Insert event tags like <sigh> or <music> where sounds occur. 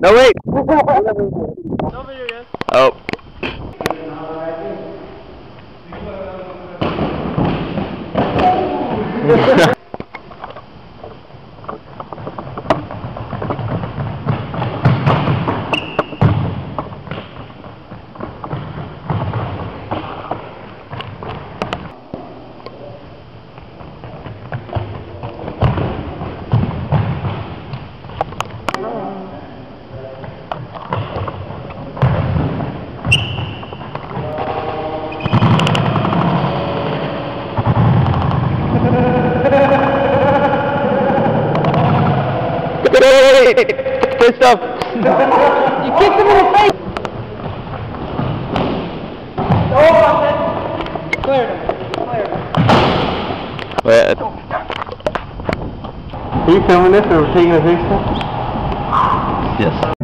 No, wait. No oh. <laughs> video yet. Oh. wait, wait, Good stuff. You kicked him in the face! Oh, Austin! Cleared him. Cleared him. Wait. Are you filming this or taking a picture? Yes.